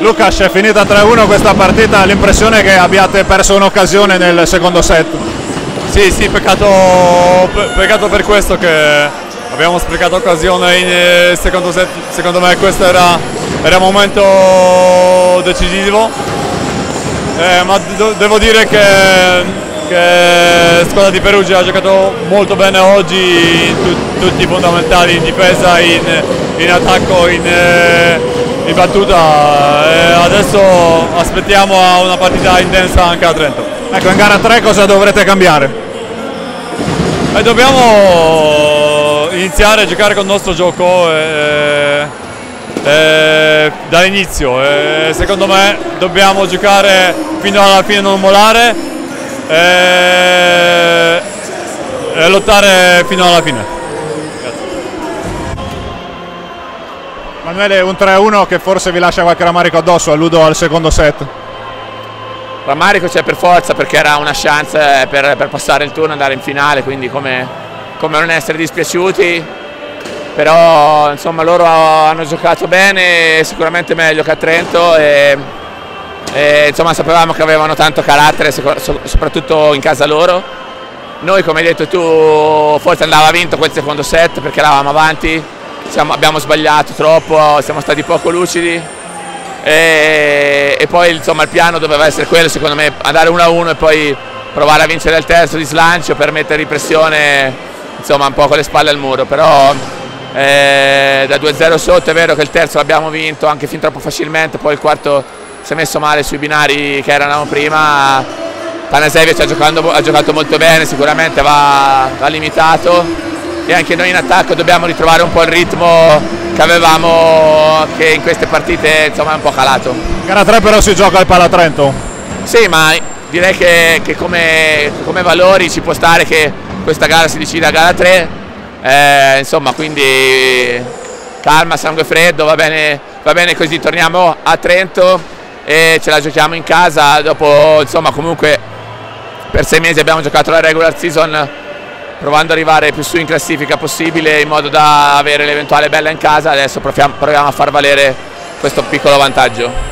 Lucas è finita 3-1 questa partita, l'impressione che abbiate perso un'occasione nel secondo set. Sì, sì, peccato, peccato per questo che abbiamo sprecato occasione in eh, secondo set, secondo me questo era, era un momento decisivo, eh, ma devo dire che, che squadra di Perugia ha giocato molto bene oggi in tu tutti i fondamentali, in difesa, in, in attacco, in, eh, in battuta e adesso aspettiamo una partita intensa anche a Trento. Ecco, in gara 3 cosa dovrete cambiare? E dobbiamo iniziare a giocare con il nostro gioco eh, eh, dall'inizio. Eh, secondo me dobbiamo giocare fino alla fine, non molare e lottare fino alla fine. Manuele, un 3-1 che forse vi lascia qualche rammarico addosso, alludo al secondo set. Rammarico c'è per forza perché era una chance per, per passare il turno e andare in finale, quindi come, come non essere dispiaciuti, però insomma loro hanno giocato bene, sicuramente meglio che a Trento e, e insomma sapevamo che avevano tanto carattere, soprattutto in casa loro. Noi come hai detto tu forse andava vinto quel secondo set perché eravamo avanti, siamo, abbiamo sbagliato troppo, siamo stati poco lucidi. E, e poi insomma, il piano doveva essere quello secondo me, andare 1-1 e poi provare a vincere il terzo di slancio per mettere in pressione insomma, un po' con le spalle al muro, però eh, da 2-0 sotto è vero che il terzo l'abbiamo vinto anche fin troppo facilmente, poi il quarto si è messo male sui binari che erano prima, Panasevich ha, ha giocato molto bene, sicuramente va, va limitato e anche noi in attacco dobbiamo ritrovare un po' il ritmo che avevamo che in queste partite insomma è un po' calato. Gara 3 però si gioca al Palatrento. Sì, ma direi che, che come, come, valori ci può stare che questa gara si decida a gara 3, eh, insomma quindi calma, sangue freddo, va bene, va bene così, torniamo a Trento e ce la giochiamo in casa, dopo insomma comunque per sei mesi abbiamo giocato la regular season provando ad arrivare più su in classifica possibile in modo da avere l'eventuale bella in casa, adesso proviamo a far valere questo piccolo vantaggio.